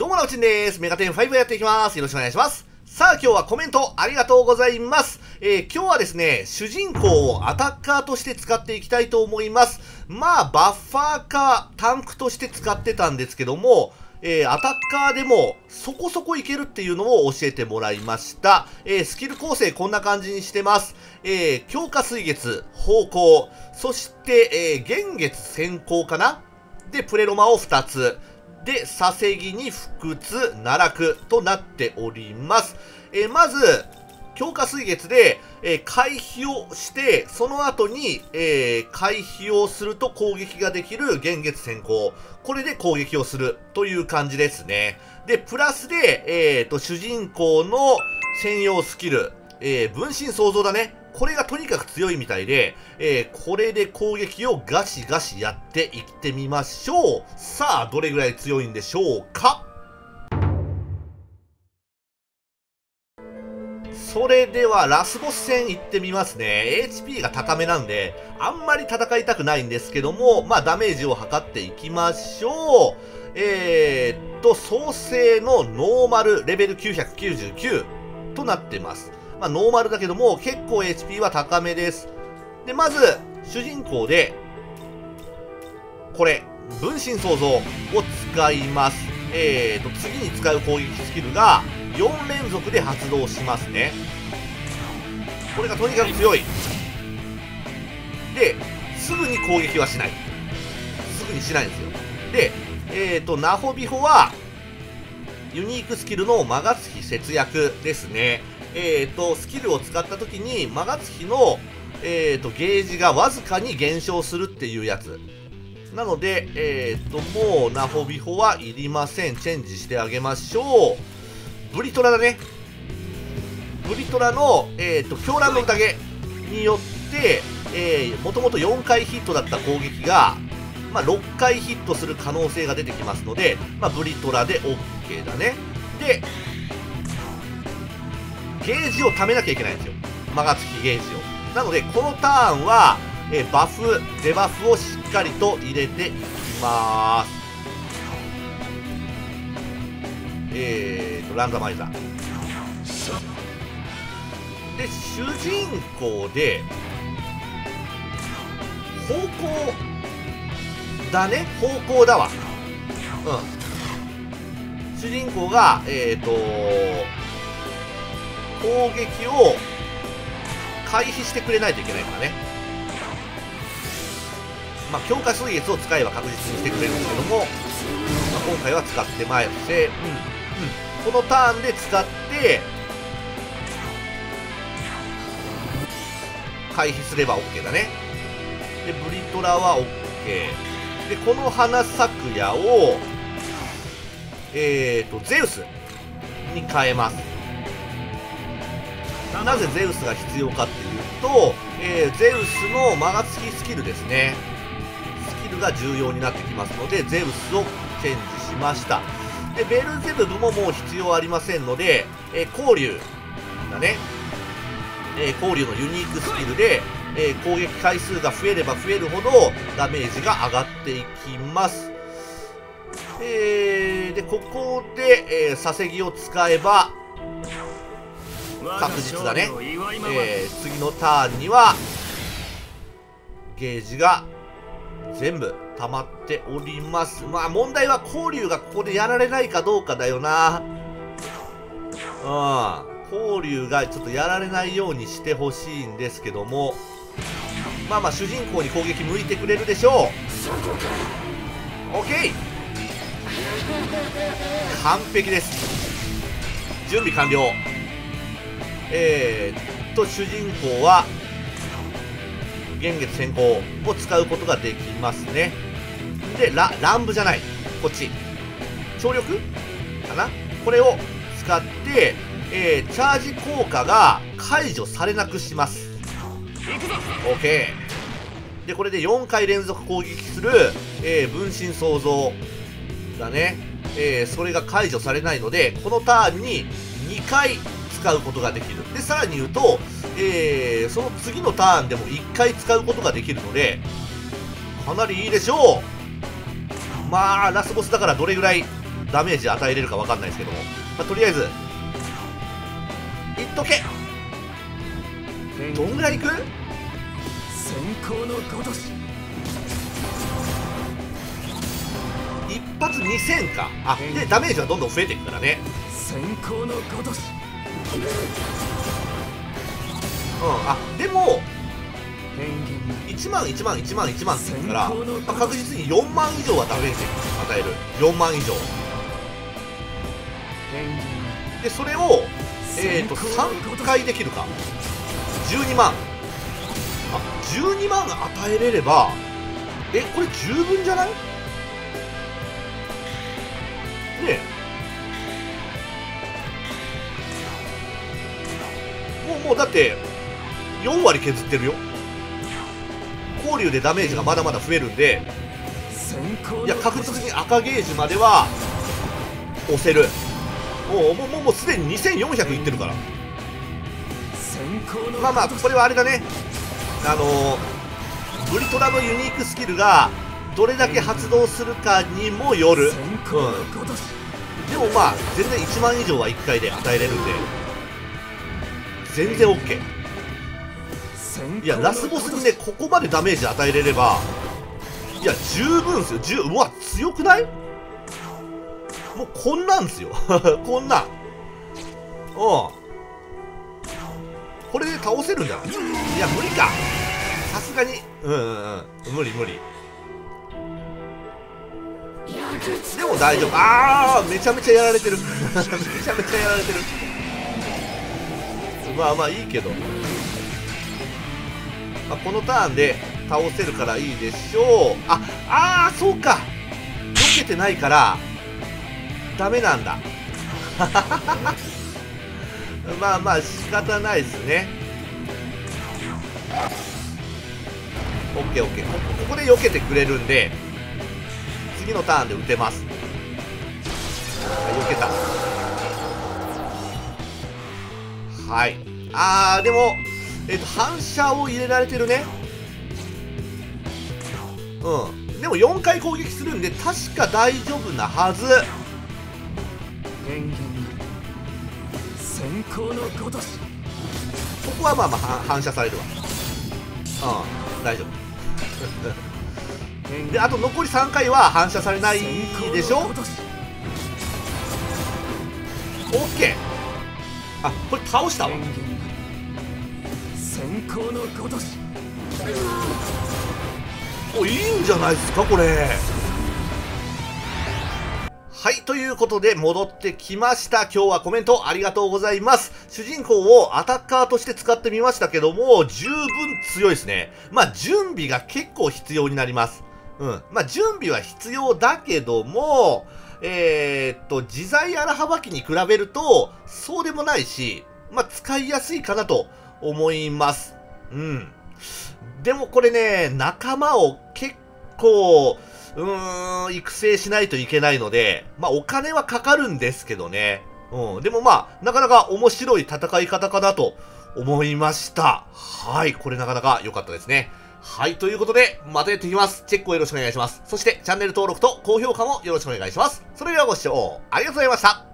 どうもなおちんです。メガテン5やっていきます。よろしくお願いします。さあ今日はコメントありがとうございます。えー、今日はですね、主人公をアタッカーとして使っていきたいと思います。まあ、バッファーかタンクとして使ってたんですけども、えー、アタッカーでもそこそこいけるっていうのを教えてもらいました。えー、スキル構成こんな感じにしてます。えー、強化水月、方向、そして、えー、月先行かな？で、プレロマを2つ。で、佐世木に不屈、奈落となっております。え、まず、強化水月で、えー、回避をして、その後に、えー、回避をすると攻撃ができる現月先行。これで攻撃をするという感じですね。で、プラスで、えー、と、主人公の専用スキル、えー、分身創造だね。これがとにかく強いみたいで、えー、これで攻撃をガシガシやっていってみましょう。さあ、どれぐらい強いんでしょうか？それではラスボス戦行ってみますね。HP が高めなんで、あんまり戦いたくないんですけども、まあダメージを測っていきましょう。えー、っと、創生のノーマルレベル999となってます。まあ、ノーマルだけども、結構 HP は高めです。で、まず、主人公で、これ、分身創造を使います。えーと、次に使う攻撃スキルが、4連続で発動しますね。これがとにかく強い。で、すぐに攻撃はしない。すぐにしないんですよ。で、えーと、ナホビホは、ユニークスキルのマガツキ節約ですね。えーと、スキルを使った時にマガツキの、えーと、ゲージがわずかに減少するっていうやつ。なので、えーと、もうナホビホはいりません。チェンジしてあげましょう。ブリトラだね。ブリトラの、えー、と狂乱の宴によって、えー、もともと4回ヒットだった攻撃が、まあ、6回ヒットする可能性が出てきますので、まあ、ブリトラで OK だね。でゲージを貯めなきゃいけないんですよ。マガツキゲージを。なので、このターンは、えバフ、デバフをしっかりと入れていきます。えーと、ランダマイザー。で、主人公で、方向だね方向だわ。うん。主人公が、えっ、ー、と攻撃を回避してくれないといけないからね。まあ、強化水月を使えば確実にしてくれるんですけども、まあ、今回は使ってまいて、うん、うん。このターンで使って、回避すれば OK だね。で、ブリトラは OK。で、この花咲夜を、えーと、ゼウスに変えます。なぜゼウスが必要かっていうと、えー、ゼウスのマガツキスキルですね。スキルが重要になってきますので、ゼウスをチェンジしました。で、ベルゼブブももう必要ありませんので、えー、交流だね。えー、交流のユニークスキルで、えー、攻撃回数が増えれば増えるほどダメージが上がっていきます。えー、で、ここで、えー、佐世木を使えば、確実だね、えー、次のターンにはゲージが全部溜まっております。まあ問題は交流がここでやられないかどうかだよな。うん。交流がちょっとやられないようにしてほしいんですけども。まあまあ主人公に攻撃向いてくれるでしょう。OK 完璧です。準備完了。えー、と主人公は現月先行を使うことができますね。でラ乱舞じゃない。こっち。聴力かな？これを使って、えー、チャージ効果が解除されなくします。OK でこれで4回連続攻撃する、えー、分身創造だね、えー、それが解除されないのでこのターンに2回使うことができる。で、さらに言うと、えー、その次のターンでも1回使うことができるので、かなりいいでしょう。まあ、ラスボスだからどれぐらいダメージ与えれるか分かんないですけども、まあ、とりあえずいっとけ。どんぐらいいく？先行のごとし。一発2000か。あでダメージはどんどん増えていくからね。先行のごとし。うんあでも1万1万1万1万って言うから、まあ、確実に4万以上はダメージ与える。4万以上。でそれをえっ、ー、と3回できるか。12万。あ12万与えれればえこれ十分じゃない？ねももうだって4割削ってるよ。交流でダメージがまだまだ増えるんでいや確実に赤ゲージまでは押せる。もうもうもうすでに2400いってるから。まあまあこれはあれだね。あのブリトラのユニークスキルがどれだけ発動するかにもよる、うん、でもまあ全然1万以上は1回で与えれるんで。全然 OK いやラスボスにねここまでダメージ与えれればいや十分ですよ。十うわ強くない？もうこんなんですよ。こんなん。う。んこれで倒せるんじゃないいや無理か。さすがに。うんうんうん。無理無理。でも大丈夫。ああめちゃめちゃやられてる。めちゃめちゃやられてるまあまあいいけど、まあ、このターンで倒せるからいいでしょう。ああーそうか。避けてないからダメなんだ。まあまあ仕方ないですね。オッケーオッケー。ここで避けてくれるんで次のターンで打てます。避けた。はい。あーでもえっ、ー、と反射を入れられてるね。うん。でも4回攻撃するんで確か大丈夫なはず。ここはまあまあ反射されるわ。うん。大丈夫。であと残り3回は反射されないでしょ？オッケー。あこれ倒したわ先行のごとしおいいんじゃないですかこれはい、ということで戻ってきました。今日はコメントありがとうございます。主人公をアタッカーとして使ってみましたけども、十分強いですね。まあ、準備が結構必要になります。うん。まあ、準備は必要だけども、えー、っと、自在荒幅機に比べると、そうでもないし、まあ、使いやすいかなと思います。うん。でもこれね、仲間を結構、うーん、育成しないといけないので、まあお金はかかるんですけどね。うん。でもまあ、なかなか面白い戦い方かなと思いました。はい。これなかなか良かったですね。はい。ということで、またやっていきます。チェックをよろしくお願いします。そして、チャンネル登録と高評価もよろしくお願いします。それではご視聴ありがとうございました。